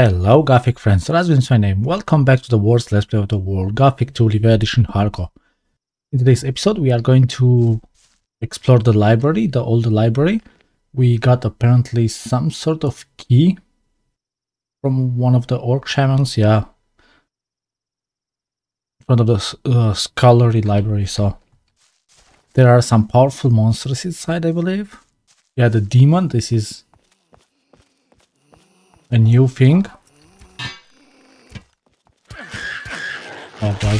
Hello Gothic friends, Razvion is my name. Welcome back to the worst let's play of the world, Gothic 2 L'Hiver Edition Hardcore. In today's episode we are going to explore the library, the old library. We got apparently some sort of key from one of the orc shamans, yeah. In front of the uh, scholarly library, so. There are some powerful monsters inside, I believe. Yeah, the demon, this is a new thing. Oh boy.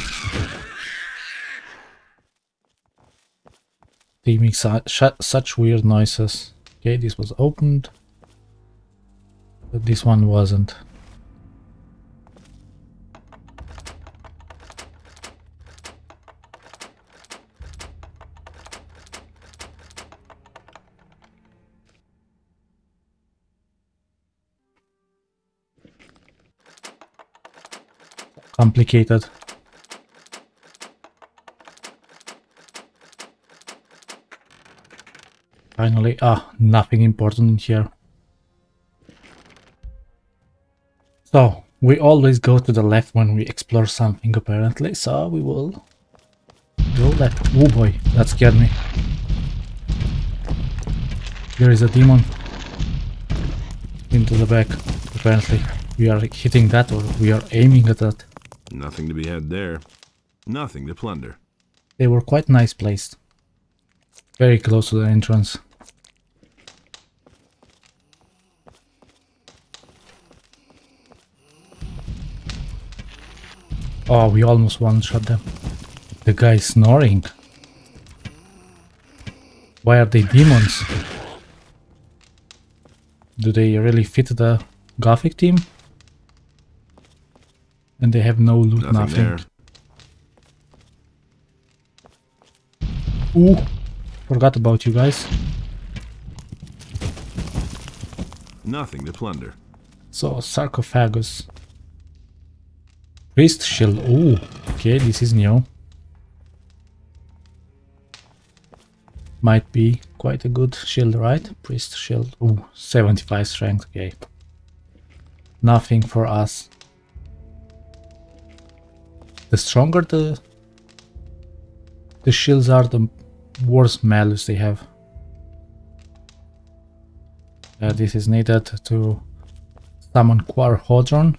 They make su such weird noises. Okay, this was opened. But this one wasn't. Complicated. Finally, ah, nothing important here. So, we always go to the left when we explore something apparently, so we will go left. Oh boy, that scared me. There is a demon into the back, apparently. We are hitting that or we are aiming at that. Nothing to be had there. Nothing to plunder. They were quite nice placed. Very close to the entrance. Oh, we almost one-shot them. The guy snoring. Why are they demons? Do they really fit the Gothic team? And they have no loot, nothing. nothing. Ooh, forgot about you guys. Nothing to plunder. So, sarcophagus. Priest shield. Ooh, okay, this is new. Might be quite a good shield, right? Priest shield. Ooh, 75 strength, okay. Nothing for us. The stronger the the shields are, the worse malus they have. Uh, this is needed to summon Quarhodron.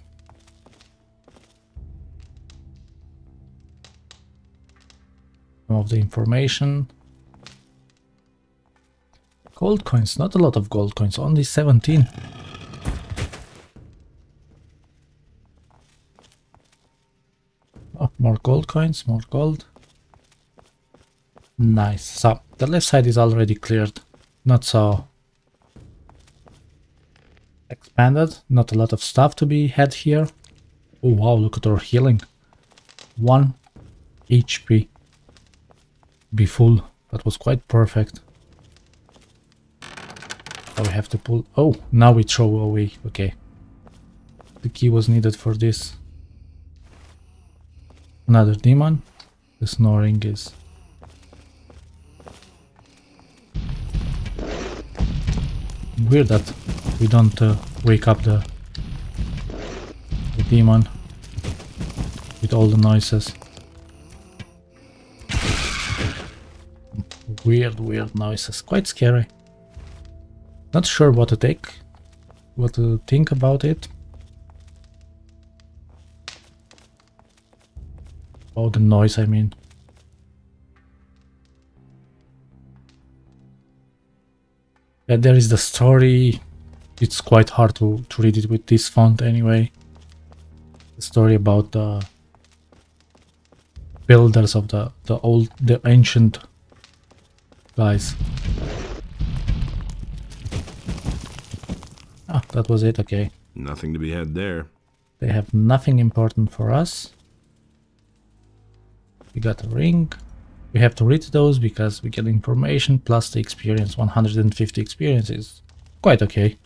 Some of the information. Gold coins, not a lot of gold coins, only 17. More gold coins, more gold. Nice. So, the left side is already cleared. Not so expanded. Not a lot of stuff to be had here. Oh wow, look at our healing. 1 HP. Be full. That was quite perfect. So we have to pull... Oh, now we throw away. Okay. The key was needed for this. Another demon. The snoring is... Weird that we don't uh, wake up the, the demon with all the noises. Weird, weird noises. Quite scary. Not sure what to take, what to think about it. Oh, the noise, I mean. Yeah, there is the story. It's quite hard to, to read it with this font anyway. The story about the builders of the, the old, the ancient guys. Ah, that was it, okay. Nothing to be had there. They have nothing important for us. We got a ring. We have to read those because we get information plus the experience. 150 experience is quite okay.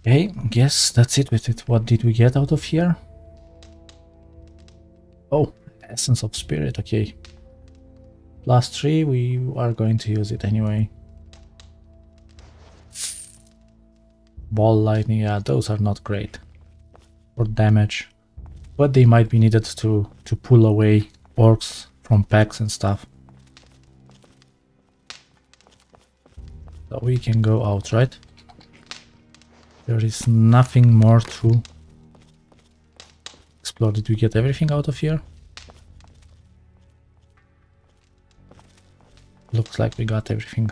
Okay, guess that's it with it. What did we get out of here? Oh, Essence of Spirit, okay. Plus 3, we are going to use it anyway. Ball lightning, yeah, those are not great for damage. But they might be needed to, to pull away orcs from packs and stuff. So we can go out, right? There is nothing more to explore. Did we get everything out of here? Looks like we got everything.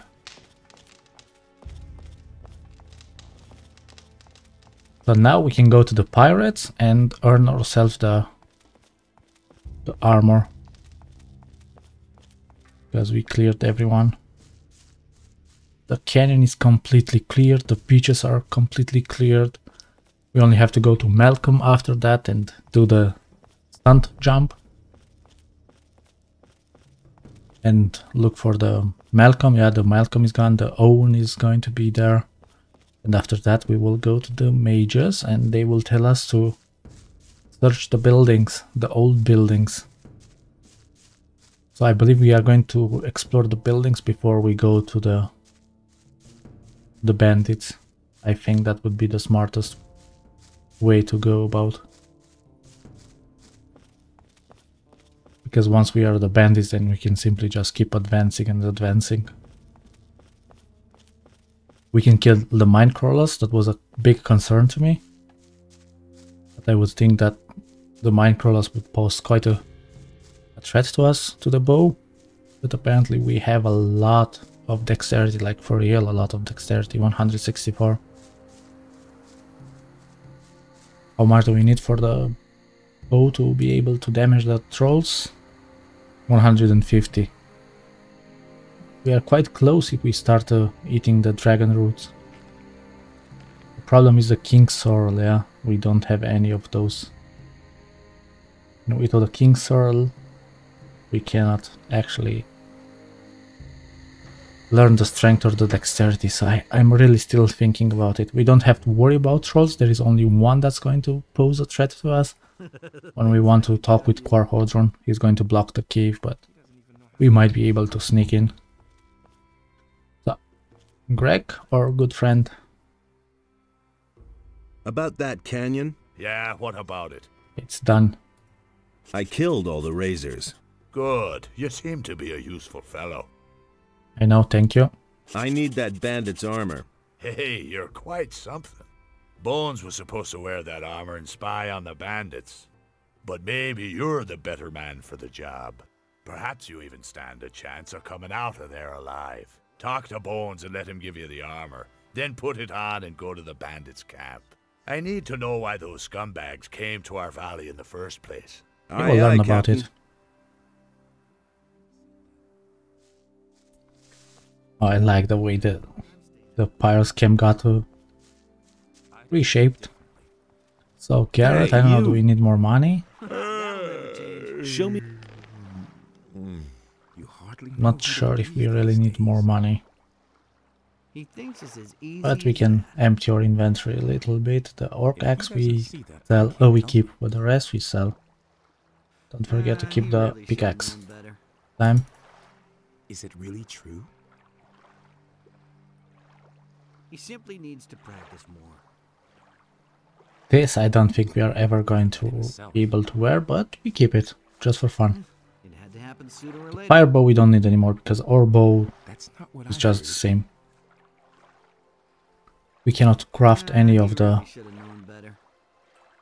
So now we can go to the pirates and earn ourselves the, the armor. Because we cleared everyone. The canyon is completely cleared, the beaches are completely cleared. We only have to go to Malcolm after that and do the stunt jump. And look for the Malcolm. Yeah, the Malcolm is gone. The Owen is going to be there. And after that we will go to the majors and they will tell us to search the buildings, the old buildings. So I believe we are going to explore the buildings before we go to the the bandits. I think that would be the smartest way to go about. Because once we are the bandits then we can simply just keep advancing and advancing. We can kill the mine crawlers, that was a big concern to me. But I would think that the mine crawlers would pose quite a, a threat to us, to the bow. But apparently we have a lot of dexterity, like for real, a lot of dexterity, 164. How much do we need for the bow to be able to damage the trolls? 150. We are quite close if we start uh, eating the dragon roots. The problem is the king sorrel, yeah? We don't have any of those. No, without the king sorrel, we cannot actually learn the strength or the dexterity, so I, I'm really still thinking about it. We don't have to worry about trolls, there is only one that's going to pose a threat to us. when we want to talk with Quarhodron, he's going to block the cave, but we might be able to sneak in. So, Greg or good friend? About that canyon? Yeah, what about it? It's done. I killed all the razors. Good. You seem to be a useful fellow. I know, thank you. I need that bandit's armor. Hey, you're quite something. Bones was supposed to wear that armor and spy on the bandits. But maybe you're the better man for the job. Perhaps you even stand a chance of coming out of there alive. Talk to Bones and let him give you the armor. Then put it on and go to the bandits' camp. I need to know why those scumbags came to our valley in the first place. We will learn about Captain. it. Oh, I like the way the the pirates camp got uh, reshaped. So Garrett, Hey, I don't know, do we need more money? Show me. Not sure if we really need more money. He thinks it's as easy But we can empty our inventory a little bit. The orc axe we sell, oh we keep, but the rest we sell. Don't forget to Ah, keep the really pickaxe. Time. Is it really true? He simply needs to practice more. This I don't think we are ever going to be able to wear, but we keep it, just for fun. Sooner or later. Fire bow we don't need anymore, because our bow That's not what is I just the same. We cannot craft any of the really should've known better.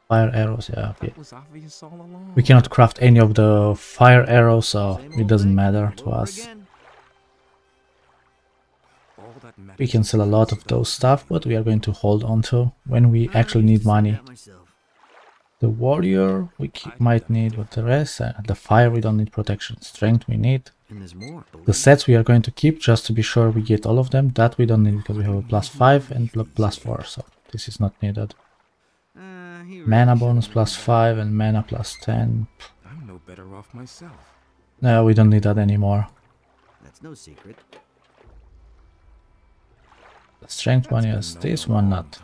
fire arrows, yeah, okay. It was obvious all along. We cannot craft any of the fire arrows, so Same it doesn't matter to us. again. All that matters We can sell a lot of those stuff, but we are going to hold on to when we actually need money. The warrior we ke- might need, but the rest, uh, the fire we don't need protection, strength we need. And there's more. The sets we are going to keep just to be sure we get all of them. That we don't need because we have a plus 5 and plus 4, so this is not needed. really Mana bonus plus better. 5 and mana plus 10. I'm no better off myself. No, we don't need that anymore. That's no secret. The strength one, yes. This one, not.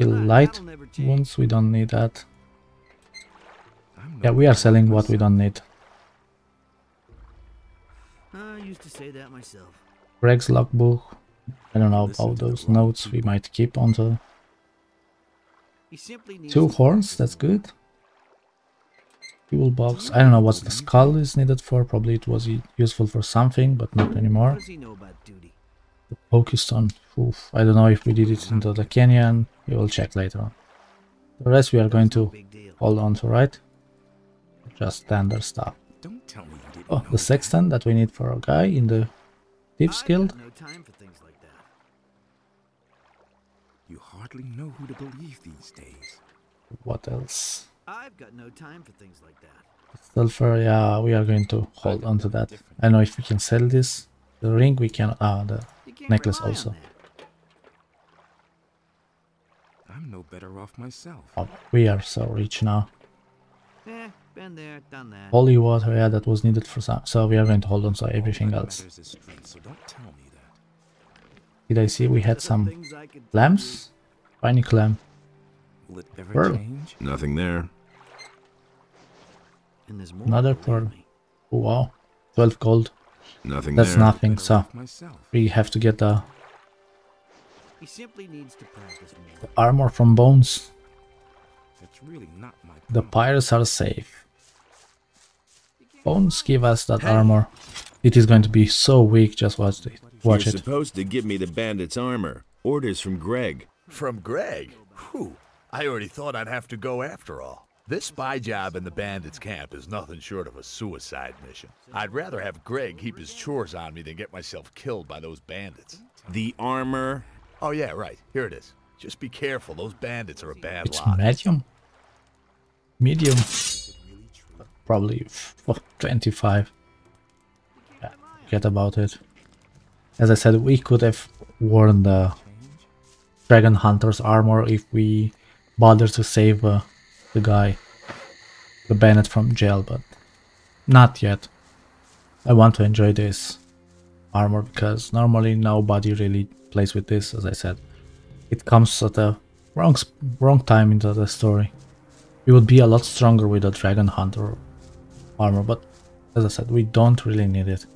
Kill light that'll never change. wounds, we don't need that. Yeah, we are selling what we don't need. I used to say that myself. Greg's logbook. I don't know about those notes we might keep on the He simply needs two horns, that's good. Fuel box. I don't know what the skull is needed for. Probably it was useful for something, but not anymore. does he know? The Pokestone. Oof. I don't know if we did it into the canyon. We will check later on. The rest we are going to hold on to, right? Just standard stuff. Don't tell me Oh, the sextant that we need for our guy in the Thieves Guild. no time for things like that. You hardly know who to believe these days. What else? I've got no time for things like that. Sulfur, yeah, we are going to hold on to that. I know if we can sell this. The ring we can, ah, the necklace also. that. I'm no better off myself. Oh, we are so rich now. Eh, been there, done that. Holy water, yeah, that was needed for some. So we are going to hold on to everything All else. is strength, so don't tell me that. Did I see we had some things I could lambs? Tiny clam. Will it ever Pearl. change? Nothing there. And there's more. Another believe pearl. me. Oh, wow. 12 gold. Nothing That's there. nothing, so myself. we have to get the, He simply needs to practice the more. armor from bones. That's really not my The pirates are safe. Bones give us that armor. It is going to be so weak, just watch it. Watch You're it. supposed to give me the bandit's armor. Orders from Greg. From Greg? Whew. I already thought I'd have to go after all. This spy job in the bandits' camp is nothing short of a suicide mission. I'd rather have Greg heap his chores on me than get myself killed by those bandits. The armor. Oh, yeah, right. Here it is. Just be careful. Those bandits are a bad It's lot. medium. Medium. Is it really true? Probably f- f- 25. Yeah, forget about it. As I said, we could have worn the Dragon Hunter's armor if we bothered to save uh, the guy, the Bennett from jail, but not yet. I want to enjoy this armor because normally nobody really plays with this, as I said. It comes at a wrong, wrong time into the story. We would be a lot stronger with the Dragon Hunter armor, but as I said, we don't really need it.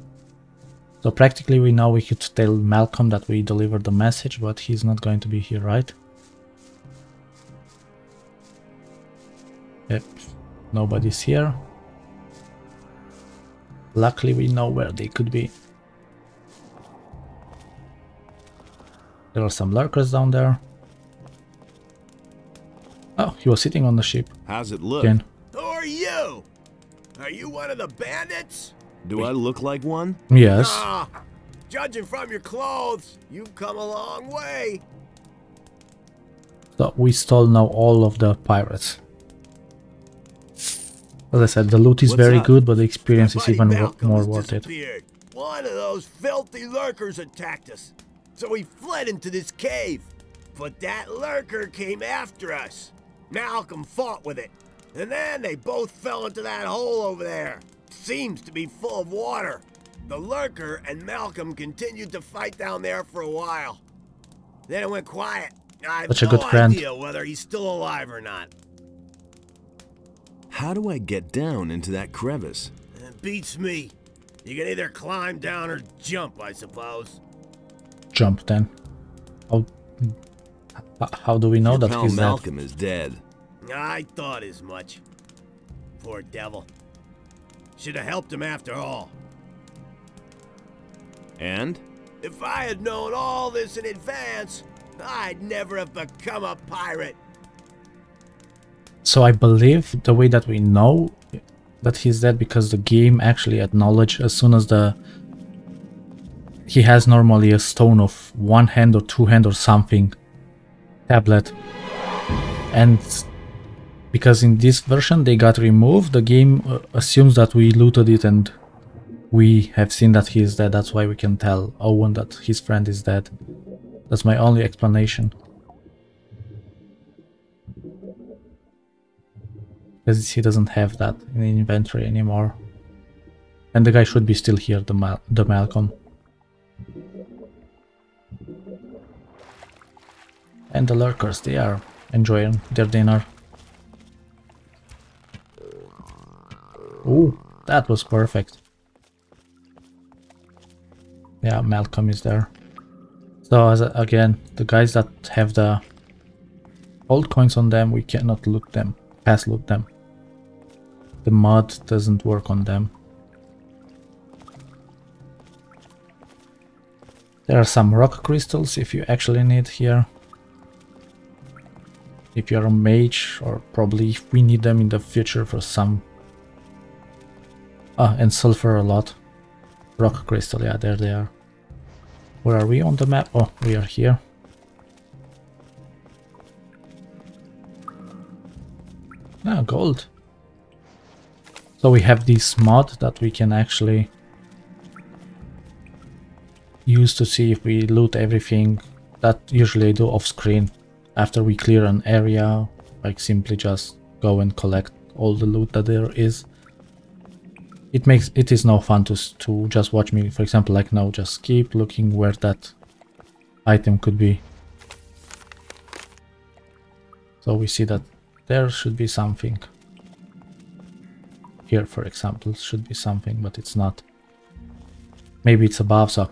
So practically we know we could tell Malcolm that we delivered the message, but he's not going to be here, right? Yep, nobody's here. Luckily we know where they could be. There are some lurkers down there. Oh, he was sitting on the ship How's it look? again. Who are you? Are you one of the bandits? Do I look like one? Yes. Ah, judging from your clothes, you've come a long way. So we stole now all of the pirates. As I said, the loot is What's very up? good, but the experience My is even more worth it. One of those filthy lurkers attacked us, so we fled into this cave. But that lurker came after us. Malcolm fought with it, and then they both fell into that hole over there. Seems to be full of water. The lurker and Malcolm continued to fight down there for a while. Then it went quiet. I have Such a no good friend. idea whether he's still alive or not. How do I get down into that crevice? It beats me. You can either climb down or jump, I suppose. Jump then. How, how do we know Your that pal he's dead? Malcolm is dead. I thought as much. Poor devil. Should have helped him after all. And? If I had known all this in advance, I'd never have become a pirate. So I believe the way that we know that he's dead because the game actually acknowledged as soon as the he has normally a stone of one hand or two hand or something tablet and because in this version they got removed the game uh, assumes that we looted it and we have seen that he is dead that's why we can tell Owen that his friend is dead that's my only explanation because he doesn't have that in inventory anymore. And the guy should be still here, the, Mal- the Malcolm. And the lurkers, they are enjoying their dinner. Oh, that was perfect. Yeah, Malcolm is there. So as again, the guys that have the old coins on them, we cannot loot them, pass loot them. The mod doesn't work on them. There are some rock crystals if you actually need here. If you're a mage, or probably if we need them in the future for some... Ah, and sulfur a lot. Rock crystal, yeah, there they are. Where are we on the map? Oh, we are here. Ah, gold. So we have this mod that we can actually use to see if we loot everything that usually I do off screen after we clear an area like simply just go and collect all the loot that there is it makes it is no fun to, to just watch me for example like now just keep looking where that item could be. So we see that there should be something. Here for example should be something but it's not. Maybe it's above so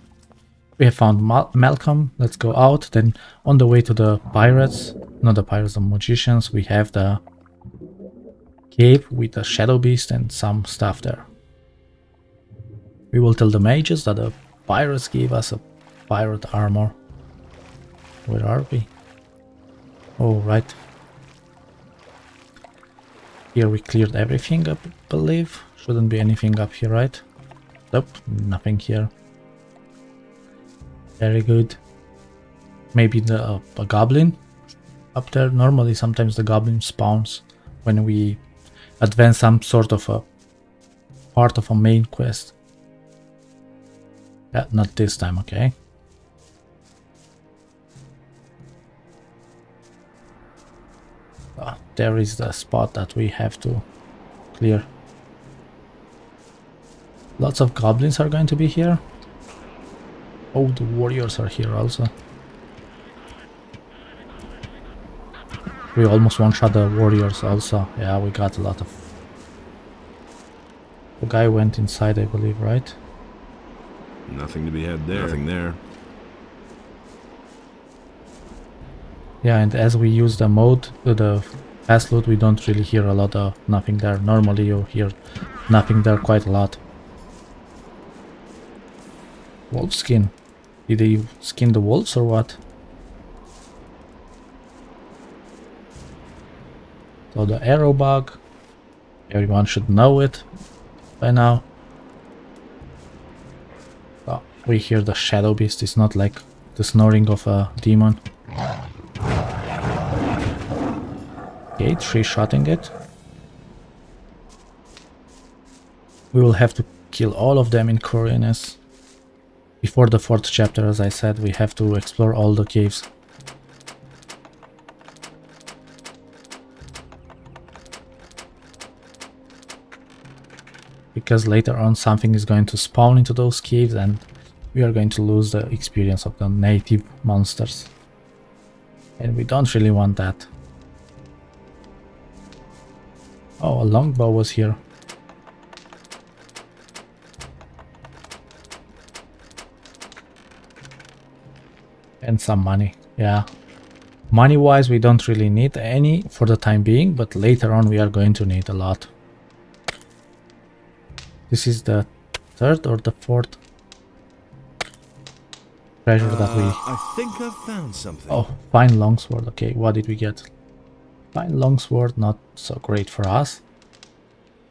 we have found Mal Malcolm. Let's go out. Then on the way to the pirates, not the pirates, the magicians, we have the cave with the shadow beast and some stuff there. We will tell the mages that the pirates gave us a pirate armor. Where are we? Oh, right. Here we cleared everything, I believe. Shouldn't be anything up here, right? Nope, nothing here. Very good. Maybe the uh, a goblin up there. Normally, sometimes the goblin spawns when we advance some sort of a part of a main quest. Yeah, not this time, okay. Ah, there is the spot that we have to clear. Lots of goblins are going to be here. Oh, the warriors are here also. We almost one-shot the warriors also. Yeah, we got a lot of... The guy went inside, I believe, right? Nothing to be had there. Nothing there. Yeah, and as we use the mode, uh, the fast loot, we don't really hear a lot of nothing there. Normally you hear nothing there quite a lot. Wolf skin. Did they skin the wolves or what? So the arrow bug. Everyone should know it by now. Oh, we hear the shadow beast. It's not like the snoring of a demon. Okay, three-shotting it. We will have to kill all of them in Khorinis. Before the fourth chapter, as I said, we have to explore all the caves. Because later on something is going to spawn into those caves and we are going to lose the experience of the native monsters. And we don't really want that. Oh, a longbow was here. And some money yeah. Money wise we don't really need any for the time being but later on we are going to need a lot. This is the third or the fourth treasure uh, that we uh, I think I've found something. Oh fine longsword. Okay what did we get? Fine longsword not so great for us.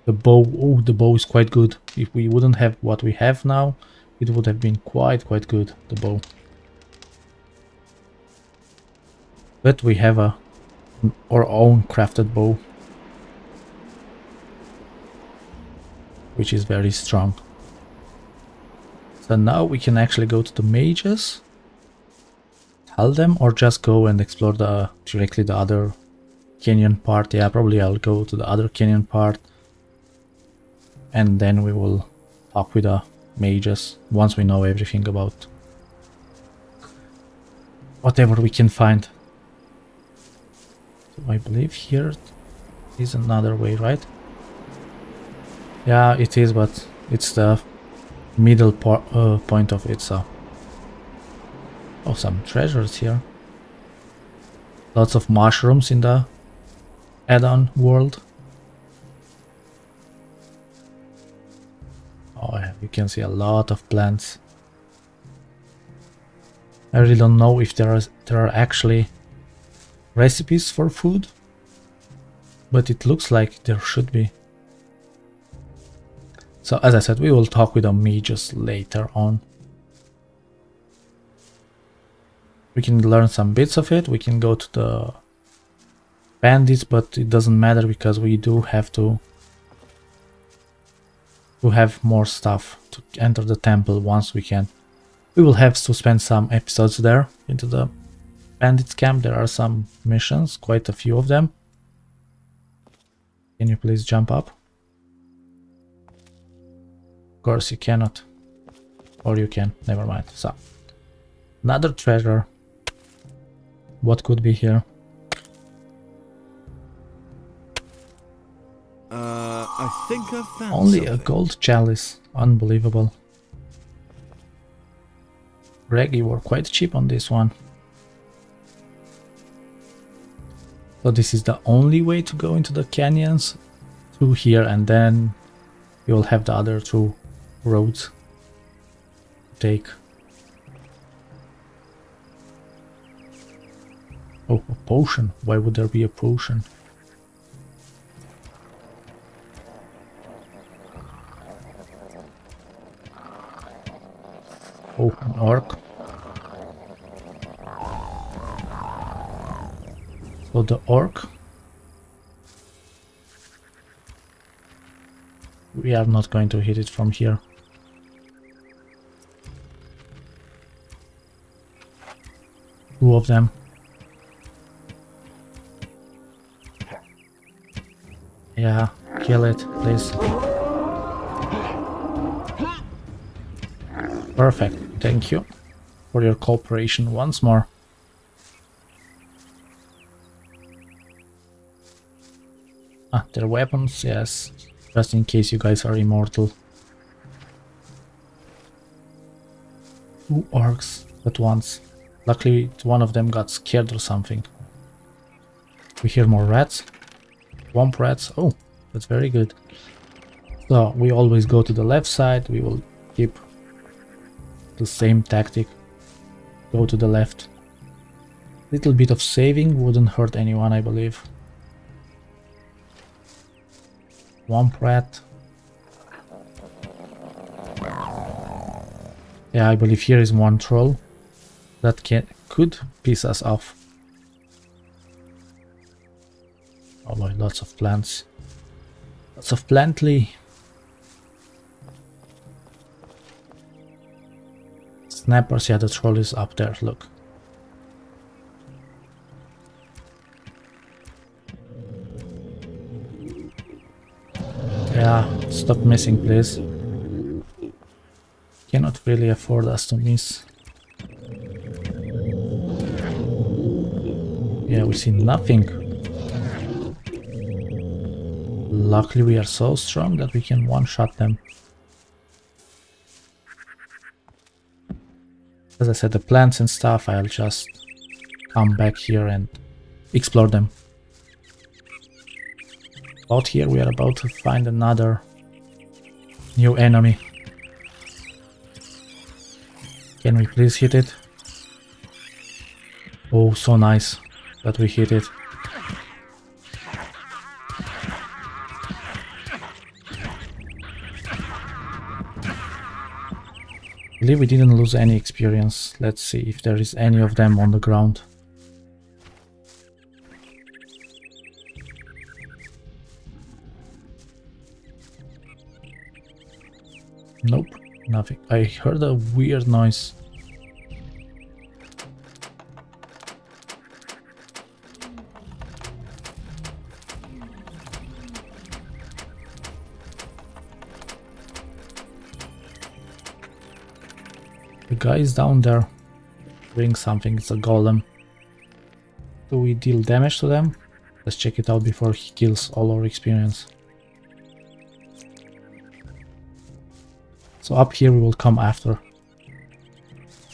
The bow oh the bow is quite good. If we wouldn't have what we have now it would have been quite quite good the bow But we have a our own crafted bow. Which is very strong. So now we can actually go to the mages. Tell them or just go and explore the directly the other canyon part. Yeah, probably I'll go to the other canyon part. And then we will talk with the mages once we know everything about whatever we can find. I believe here is another way, right? Yeah, it is, but it's the middle uh, point of it, so... Oh, some treasures here. Lots of mushrooms in the add-on world. Oh, you can see a lot of plants. I really don't know if there are there are actually recipes for food, but it looks like there should be. So as I said, we will talk with Ami just later on. We can learn some bits of it, we can go to the bandits, but it doesn't matter because we do have to to have more stuff to enter the temple once we can. We will have to spend some episodes there into the bandits camp. There are some missions, quite a few of them. Can you please jump up? Of course you cannot. Or you can, never mind. So, another treasure. What could be here? Uh, I think I've found Only something. a gold chalice. Unbelievable. You were quite cheap on this one. So this is the only way to go into the canyons through here and then you will have the other two roads to take. Oh, a potion. Why would there be a potion? Oh, an orc. So the orc. We are not going to hit it from here. Two of them. Yeah, kill it, please. Perfect. Thank you for your cooperation once more. Ah, their weapons, yes. Just in case you guys are immortal. Two orcs at once. Luckily, one of them got scared or something. We hear more rats. Swamp rats. Oh, that's very good. So, we always go to the left side. We will keep the same tactic. Go to the left. Little bit of saving wouldn't hurt anyone, I believe. Swamp rat. Yeah, I believe here is one troll that can could piss us off. Oh boy, lots of plants. Lots of plantly. Snappers, yeah, the troll is up there, look. Yeah, stop missing, please. Cannot really afford us to miss. Yeah, we see nothing. Luckily we are so strong that we can one-shot them. As I said, the plants and stuff, I'll just come back here and explore them. Out here we are about to find another new enemy. Can we please hit it? Oh, so nice that we hit it. I believe we didn't lose any experience. Let's see if there is any of them on the ground. Nothing. I heard a weird noise. The guy is down there doing something, it's a golem. Do we deal damage to them? Let's check it out before he kills all our experience. So up here we will come after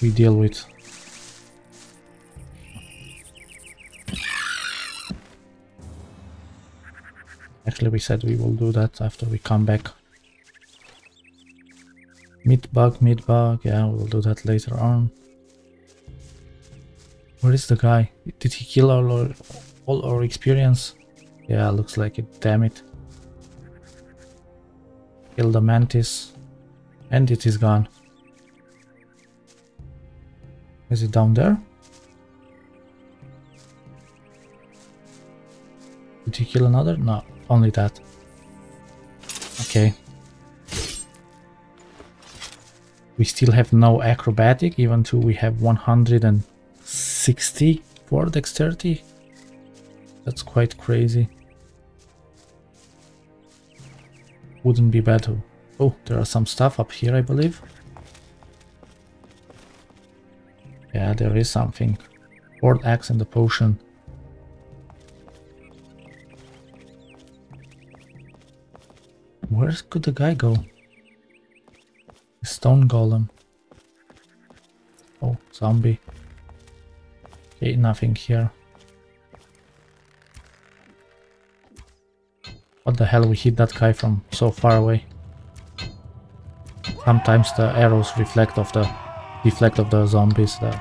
we deal with Actually, we said we will do that after we come back. Meat bug, meat bug. Yeah, we'll do that later on. Where is the guy? Did he kill all our, all our experience? Yeah, looks like it. Damn it. Kill the mantis. And it is gone. Is it down there? Did he kill another? No. Only that. Okay. We still have no acrobatic, even though we have 160 for dexterity. That's quite crazy. Wouldn't be bad. Oh, there are some stuff up here, I believe. Yeah, there is something. Sword axe and the potion. Where could the guy go? Stone golem. Oh, zombie. Okay, nothing here. What the hell, we hit that guy from so far away. Sometimes the arrows reflect of the deflect of the zombies, the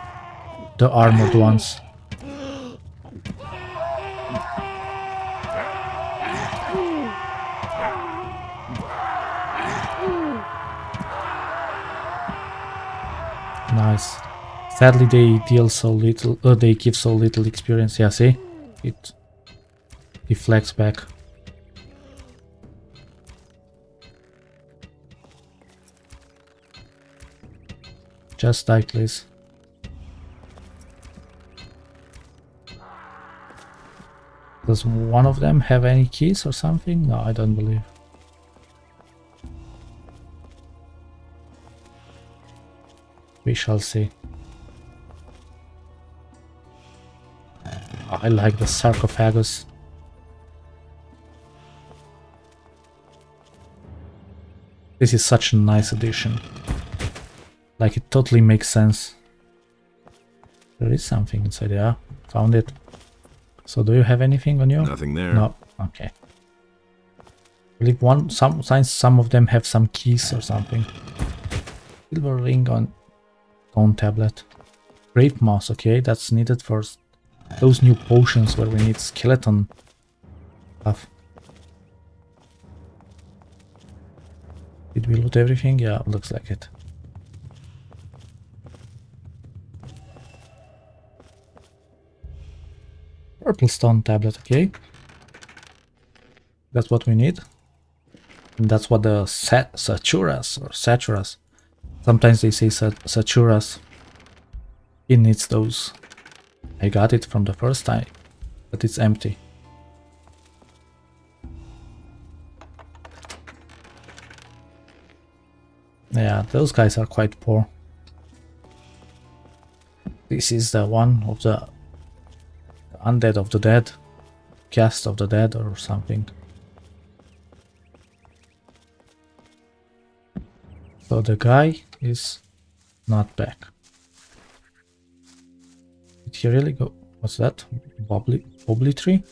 the armored ones. Nice. Sadly, they deal so little. Uh, they give so little experience. Yeah, see, it deflects back. Just die, please. Does one of them have any keys or something? No, I don't believe. We shall see. I like the sarcophagus. This is such a nice addition. Like it totally makes sense. There is something inside there. Found it. So do you have anything on you? Nothing there. No. Okay. I believe one some signs some of them have some keys or something. Silver ring on stone tablet. Grave moss, okay, that's needed for those new potions where we need skeleton stuff. Did we loot everything? Yeah, looks like it. Purple stone tablet, okay. That's what we need. And that's what the Sat Saturas or Saturas. Sometimes they say Sat Saturas. It needs those. I got it from the first time, but it's empty. Yeah, those guys are quite poor. This is the one of the undead of the dead, cast of the dead or something. So the guy is not back. Did he really go? What's that? Bobbly, bobbly tree?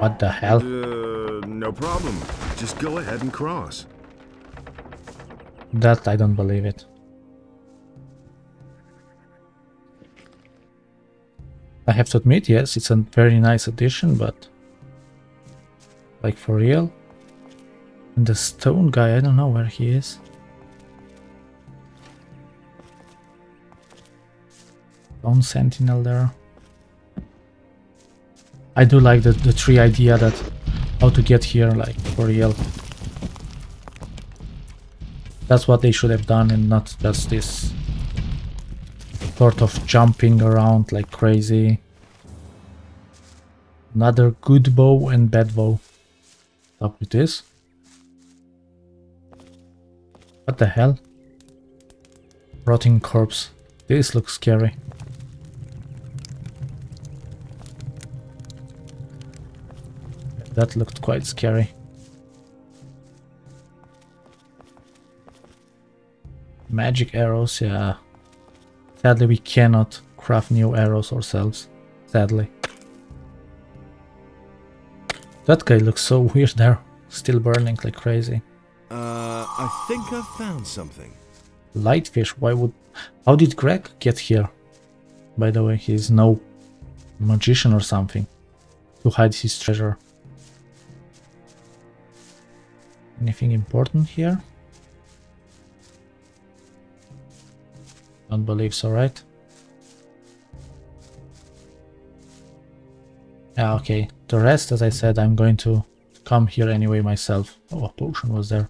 What the hell? Uh, no problem. Just go ahead and cross. That I don't believe it. I have to admit, yes, it's a very nice addition, but like for real? And the stone guy, I don't know where he is. Stone sentinel there. I do like the, the tree idea that how to get here, like for real. That's what they should have done and not just this sort of jumping around like crazy. Another good bow and bad bow. Stop with this. What the hell? Rotting corpse. This looks scary. That looked quite scary. Magic arrows, yeah. Sadly, we cannot craft new arrows ourselves. Sadly. That guy looks so weird there. Still burning like crazy. Uh, I think I've found something. Lightfish, why would... How did Greg get here? By the way, he's no magician or something to hide his treasure. Anything important here? Don't believe so, right? Yeah, okay. The rest, as I said, I'm going to come here anyway myself. Oh, a potion was there.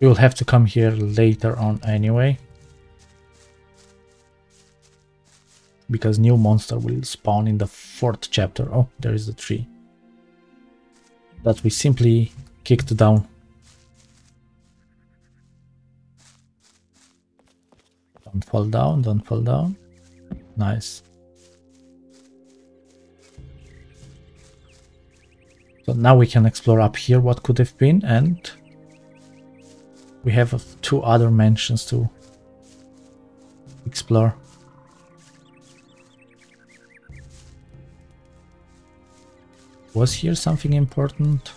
We will have to come here later on anyway. Because new monster will spawn in the fourth chapter. Oh, there is the tree. That we simply kicked down. Don't fall down, don't fall down. Nice. So now we can explore up here what could have been and we have two other mansions to explore. Was here something important?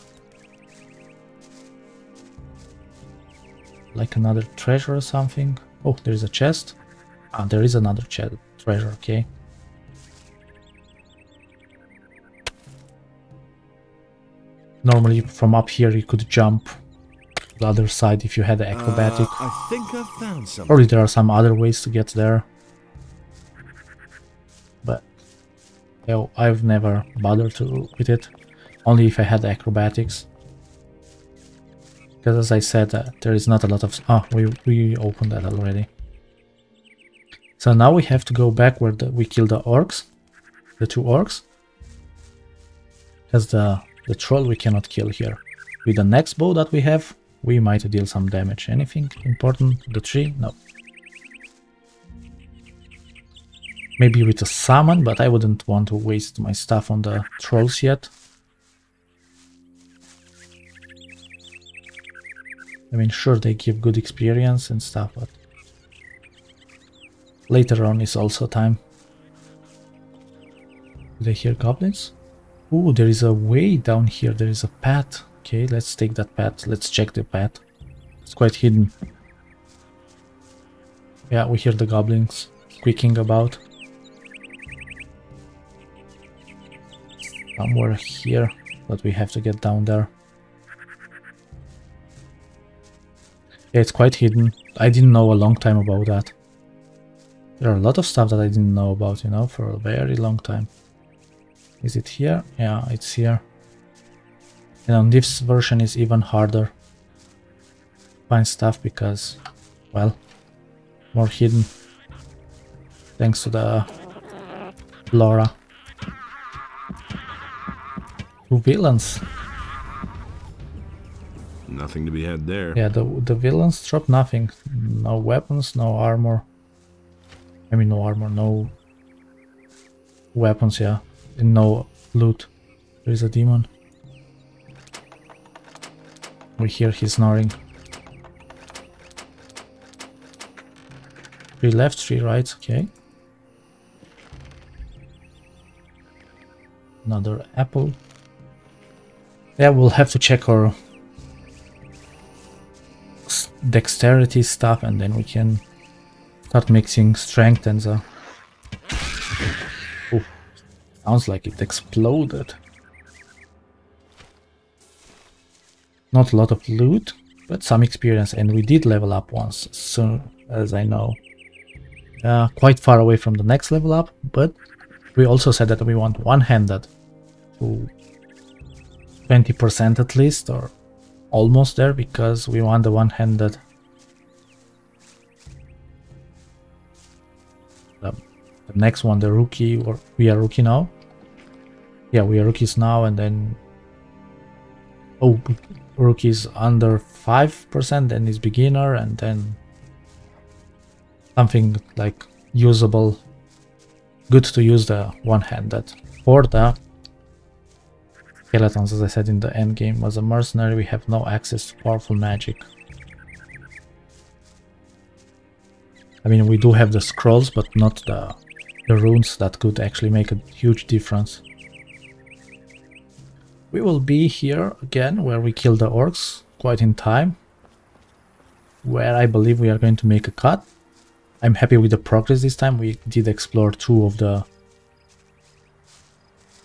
Like another treasure or something? Oh, there is a chest. Ah, there is another chest treasure, okay. Normally from up here you could jump the other side if you had acrobatic. Uh, I think I've found something. Probably there are some other ways to get there. But I've never bothered to with it. Only if I had acrobatics. Because as I said, uh, there is not a lot of... Ah, we, we opened that already. So now we have to go back where the, we killed the orcs. The two orcs. Because the, the troll we cannot kill here. With the next bow that we have, we might deal some damage. Anything important? The tree? No. Maybe with a summon, but I wouldn't want to waste my stuff on the trolls yet. I mean, sure, they give good experience and stuff, but later on is also time. Do they hear goblins? Ooh, there is a way down here. There is a path. Okay, let's take that path. Let's check the path. It's quite hidden. Yeah, we hear the goblins squeaking about. Somewhere here, but we have to get down there. Yeah, it's quite hidden. I didn't know a long time about that. There are a lot of stuff that I didn't know about, you know, for a very long time. Is it here? Yeah, it's here. And on this version is even harder find stuff because, well, more hidden. Thanks to the Laura. Two villains. Nothing to be had there. Yeah, the the villains drop nothing. No weapons, no armor. I mean, no armor, no weapons, yeah. And no loot. There is a demon. We hear his snoring. Three left, three right, okay. Another apple. Yeah, we'll have to check our dexterity stuff and then we can start mixing strength and the... Ooh, sounds like it exploded. Not a lot of loot, but some experience and we did level up once, so as I know. Uh, quite far away from the next level up, but we also said that we want one-handed to 20% at least, or almost there, because we want the one-handed the, the next one, the rookie, or we are rookie now. Yeah, we are rookies now, and then oh, rookies under 5%, then is beginner, and then something like usable, good to use the one-handed. For the skeletons, as I said in the end game, as a mercenary we have no access to powerful magic. I mean, we do have the scrolls, but not the, the runes that could actually make a huge difference. We will be here again, where we kill the orcs, quite in time. Where I believe we are going to make a cut. I'm happy with the progress this time. We did explore two of the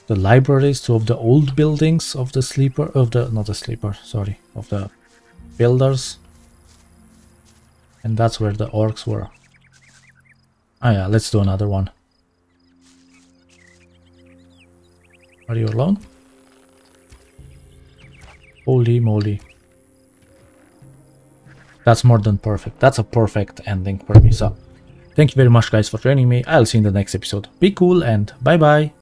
the libraries, two of the old buildings of the sleeper, of the, not the sleeper, sorry, of the builders. And that's where the orcs were. Ah yeah, let's do another one. Are you alone? Holy moly. That's more than perfect. That's a perfect ending for me. So, thank you very much guys for joining me. I'll see you in the next episode. Be cool and bye bye.